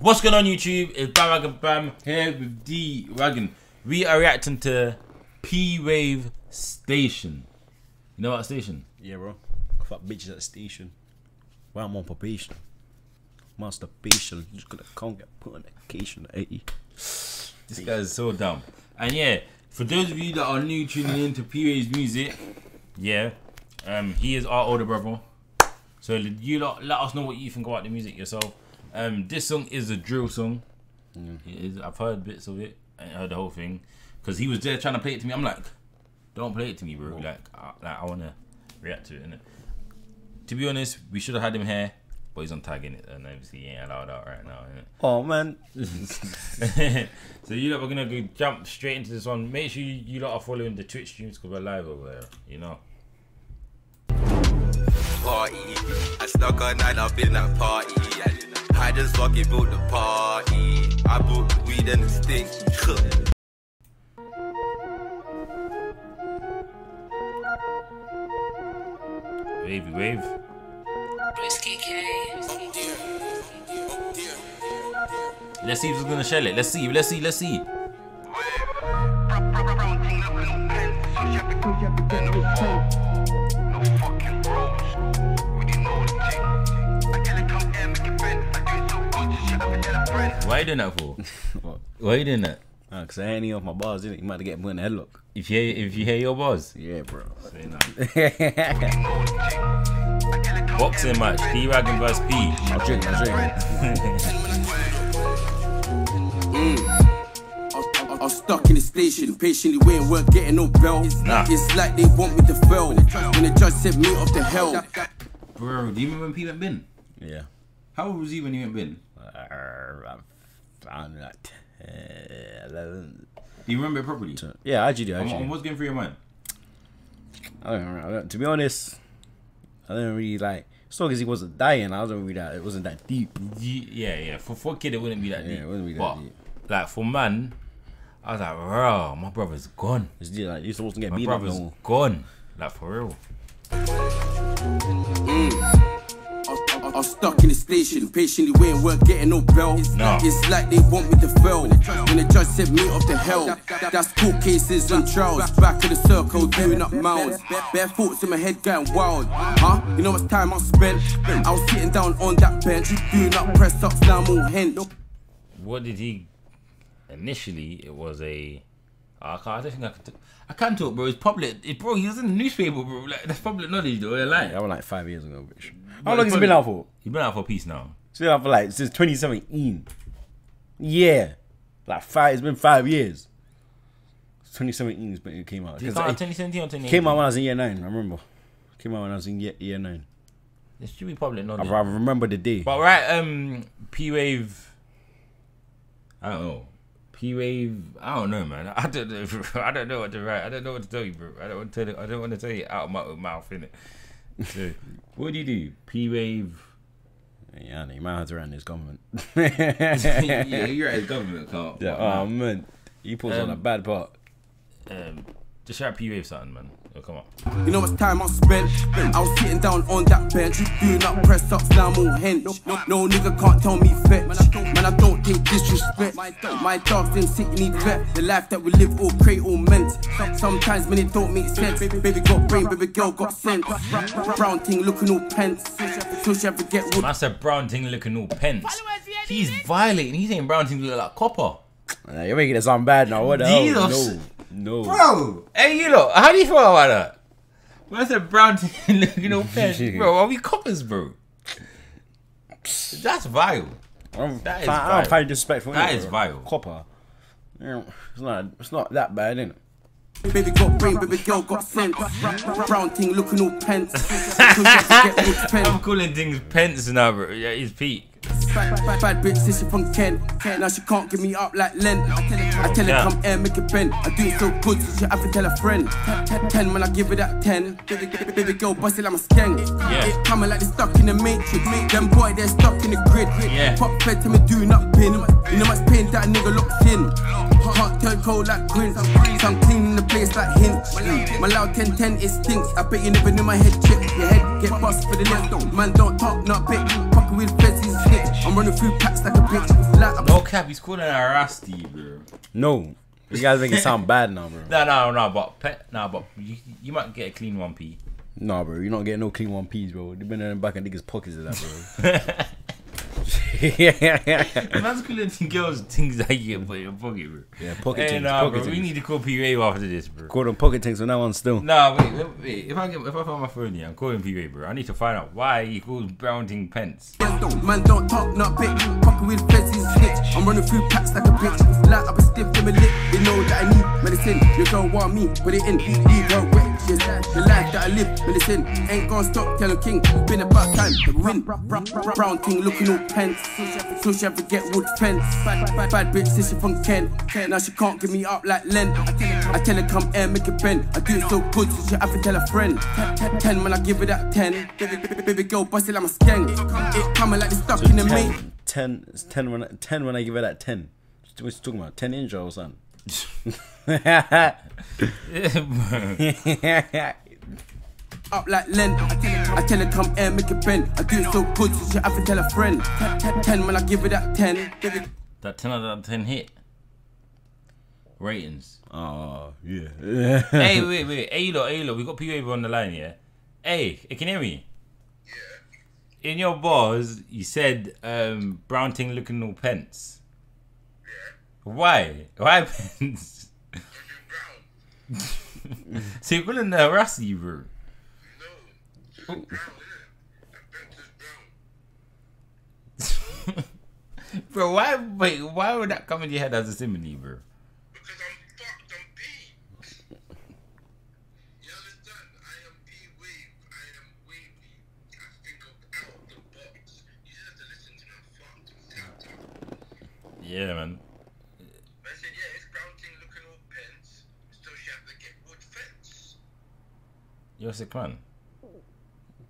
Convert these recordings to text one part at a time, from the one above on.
What's going on YouTube? It's Bandwagon Bam here with D Wagon. We are reacting to P Wave Station. You know what station? Yeah, bro. Fuck bitches at station. While I'm on probation. Masturbation. Just gonna can't get put on vacation. Hey. This guy is so dumb. And yeah, for those of you that are new tuning in to P Wave's music, yeah, um, he is our older brother. So you lot, let us know what you think about the music yourself. Um, this song is a drill song. It is, I've heard bits of it. I heard the whole thing because he was there trying to play it to me. I'm like, don't play it to me, bro. Like, I, like I want to react to it. Innit? To be honest, we should have had him here, but he's on tagging it, and obviously he ain't allowed out right now. Innit? Oh man. so you lot, we're gonna go jump straight into this one. Make sure you, you lot are following the Twitch streams because we're live over there. You know. party. I snuck a night up in that party. I just fucking built the party. I bought the weed and the stink. Wavy wave. Whiskey K. Let's see if he's gonna shell it. Let's see. Let's see. Let's see. Why you doing that for? what? Why you doing that? Nah, cause I ain't any off my bars, innit? You might get put in the headlock. If you hear, if you hear your boss, Yeah, bro. say no. Boxing match. D Wagon vs P. I'll drink, I'll drink. I was stuck in the station, patiently waiting, weren't getting no bell. Nah. It's like they want me to fail. When the judge said me off the hell. Bro, do you remember when P went bin? Yeah. How old was he when he went bin? Uh, I'm like 10, 11. Do you remember it properly? Yeah, I actually do. And Actually. and what's going through your mind? I don't, know, I don't. To be honest, I don't really like. As long as he wasn't dying, I wasn't really that. It wasn't that deep. Yeah, yeah. For for kid, it wouldn't be that Yeah, deep. it wouldn't be that but, deep. Like for man, I was like, bro, my brother's gone. It's just like you're supposed to get My beat up. brother's No. gone. Like for real. I was stuck in the station, patiently waiting, weren't getting no bell. Nah. It's like they want me to fail. When the judge said me off the hell. That's court cases and trials. Back in the circle, doing up mounds. Bare thoughts in my head going wild. Huh? You know what time I spent? I was sitting down on that bench, doing up press ups, now I'm all hench. What did he? Initially, it was a. I can't. I don't think I can. T- I can talk, bro. It's public. It, bro, he was in the newspaper, bro. Like that's public knowledge, though. Lying. That was like five years ago, bitch. How long it's has it been out for? He's been out for peace now. It's been out for like since 2017. Yeah, like five. It's been five years. 2017 is when it came out. Did he 'Cause come out 2017 or 2018? came out when I was in year nine. I remember. Came out when I was in year, year nine. It should be public I, knowledge. I remember the day. But right, um, P Wave. I don't know. P Wave. I don't know, man. I don't know. Bro. I don't know what to write. I don't know what to tell you, bro. I don't want to. Tell, I don't want to tell you out of my own mouth, innit? So, what do you do? P Wave. Yeah, you might have to run this government. yeah, you're at his government account. Yeah, oh man, he puts on a Um, bad part. Um, just shout P Wave something, man. Oh, come on. You know what time I spent? I was sitting down on that bench, doing up press ups, now I'm all hench. No nigga can't tell me fetch. Man, I don't think disrespect. My dogs, them sick, need vet. The life that we live, all great, all meant. Sometimes when it don't make sense. Baby got brain, baby girl got sense. Brown thing looking all pence. So she ever get wood. Man said Brown Ting looking all pence. He's violating. He's saying Brown Ting look like copper. Uh, you're making it sound bad now. What the hell? Jesus. No, no. Bro, hey, you lot, how do you feel about that? When I said brown tin looking all pens, bro, are we coppers, bro? That's vile. I'm, That is I, I vile. don't find disrespectful. That innit, is bro? vile. Copper. You know, it's not. It's not that bad, innit? Baby got brain, baby girl got sense. Brown thing looking all pence. So she ever get wood pen. I'm calling things pence now, bro. Yeah, he's peak. Bad, bad, bad bitch, says she from Ken. Now she can't give me up like Len. I tell her, Yeah. come here, make it bend. I do it so good, so she have to tell a friend. Ten, ten, ten when I give it that ten. Baby, baby, baby girl, bust it like my skank. Yeah. It coming like they stuck in the matrix. Them boy, they're stuck in the grid. Yeah. Pop fed to me, do not pin. You know much pain that nigga locked in. Heart turn cold like grins. So I'm cleaning the place like hints. Mm. My loud 10 10 it stinks. I bet you never knew my head chip. Your head get bust for the lift. Man, don't talk, not bit. Pop Fucking with feds, he's a snitch. I'm running through packs like a bitch. Like, No cap, he's calling her Rusty, bro. No. You guys make it sound bad now, bro. No, no, no, but pet, no, but you, you might get a clean one p. Nah, bro. You're not getting no clean one piece, bro. They've been in the back of niggas' pockets of that, bro. yeah, yeah, yeah. Man's calling girls things that you get put in your pocket, bro. Yeah, pocket hey, things, Nah, pocket bro, we need to call P Ray after this, bro. Call them pocket things from now on still. Nah, wait, wait, wait. If I get, if I find my phone here, I'm calling P Ray, bro. I need to find out why he calls Brownting Pence. Man, don't talk, not bitch. Fucking with feds, he's a snitch. I'm running through packs like a bitch. Like up a stiff, them a lick. They know that I need medicine. You don't want me, put it in. Leave her wet. Yes, the life that I live, medicine. Ain't gonna stop, tell a king. Been about time to win. Brown king looking all pence. So she ever get wood fence. Bad, bad, bad bitch, since she from Ken. Now she can't give me up like Len. I tell her come air, make it bend. I do it so good, so she have to tell a friend. Ten, ten, ten when I give it that ten. Baby, baby, baby girl, bust it like a skank. It coming like it's stuck in the main. 10, 10, it's 10 when I, 10 when I give it that 10. What's you talking about? 10 inch or something? up like Len. I tell her come air, make it bend. I do it so good, so she have to tell a friend. Ten, ten, ten when I give it that ten. Baby, That 10 out of 10 hit. Ratings. oh, yeah. hey, wait, wait. Hey, look, hey, look. We got P Ray on the line, yeah? Hey, you can hear me? Yeah. In your bars, you said um, Brown Ting looking all pence. Yeah. Why? Why pence? so you're calling her Rusty, bro? bro, why? Wait, why would that come in your head as a simile, bro? Because I'm fucked, I'm P. You understand? I am P wave. I am wavy. I think of out the box. You just have to listen to me. I'm fucked. I'm tapped out. Yeah, man. But I said, yeah, it's brown looking all pence. So she have to get wood fence. You're a sick man.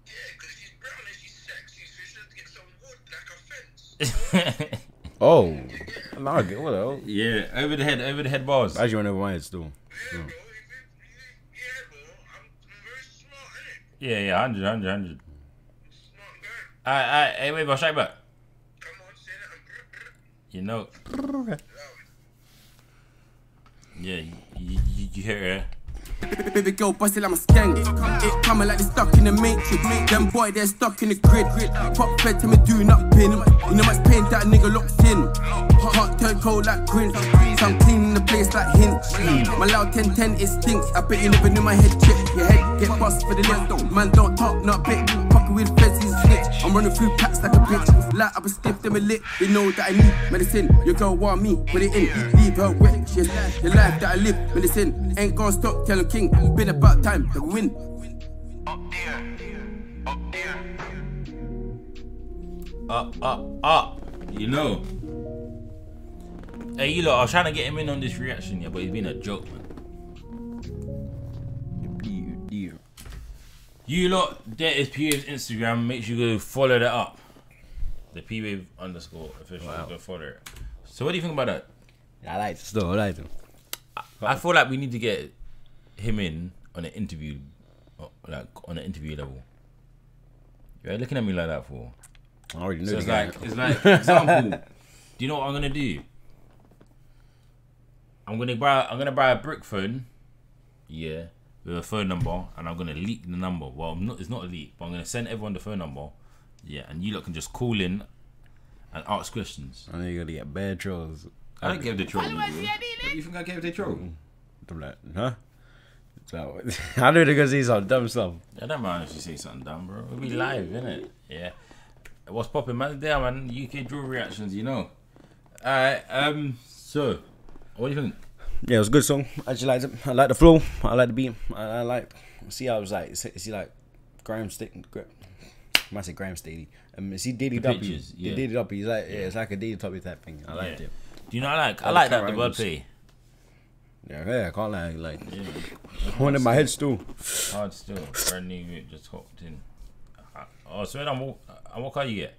Yeah, because she's brown and she's sexy. So she has to get some wood like a fence. oh. No, I get what the hell? yeah, over the head, over the head bars. I actually went over my head still. Yeah, bro. If it, yeah, bro. I'm, I'm very smart, innit? Yeah, yeah, 100, 100, 100. Smart guy. Alright, alright, hey, wait, I'll strike back. Come on, say that. You know. Yeah, you, you, you, you hear it. Baby girl, bust it like a skank. It coming like they stuck in the matrix. Them boy, they're stuck in the grid. Pop fed to me, do not pin. You know much pain that nigga locked in. Heart turn cold like grin. Some cleaning the place like hinge. My loud 1010, it stinks. I bet you never knew my head chip. Your head get bust for the left. Man, don't talk, not bit. Fucking with feds, he's a snitch. I'm running through packs like a bitch. Light up a stiff, them a lit. They know that I need medicine. Your girl want me, put it in. Leave her wet. She's the life that I live, medicine. Ain't gonna stop, tell a king. Been about time to win. Up there. Up there. Up, up, up. You know. Hey, you lot, I was trying to get him in on this reaction, yeah, but he's been a joke, man. You lot, there is P-Wave's Instagram. Make sure you go follow that up. The P-Wave underscore official. Go follow it. So what do you think about that? I like it still. I like it. I feel like we need to get him in on an interview, uh, like on an interview level. You're looking at me like that for. I already know. So it's guy. like, it's like, example, do you know what I'm gonna do? I'm gonna buy, I'm gonna buy a brick phone, yeah, with a phone number, and I'm gonna leak the number. Well, I'm not, it's not a leak, but I'm gonna send everyone the phone number, yeah, and you lot can just call in and ask questions. I know you're gonna get bad trolls. I don't give the troll. What do you think I gave the troll? I'm like, huh? So, I know they're gonna say some dumb stuff. I don't mind if you say something dumb, bro. We'll be live, innit? Yeah. What's popping, man? There, man. UK draw reactions, you know. Alright, um, so, what do you think? Yeah, it was a good song. I actually liked it. I like the flow. I like the beat. I, I like. See how it was like. See, see like, Graham stick. Gra- I might say Graham Stady. Um, see Diddy The Yeah. Diddy Duppy. He's like, yeah, it's like a Diddy Duppy type thing. I liked Yeah. it. Do you know I like? I All like that the wordplay. Yeah, yeah, I can't lie. Like, Yeah. one in my head still. Hard still. Brand new, just hopped in. Uh, Oh, so I'm what, I'm what car you get?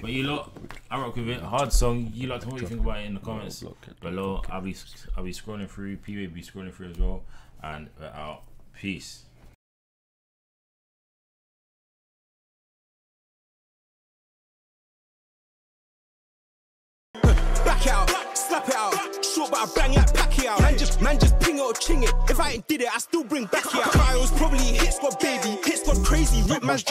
But you lot, I rock with it. Hard song. You like to me what you think about it in the comments below. I'll be I'll be scrolling through. P will be scrolling through as well. And we're out. Peace. Back out, slap it out. Short but I bang like Pacquiao. Man just, man just ping it or ching it. If I ain't did it, I still bring back it out. Files probably hit squad baby, hit squad crazy. Rip man's.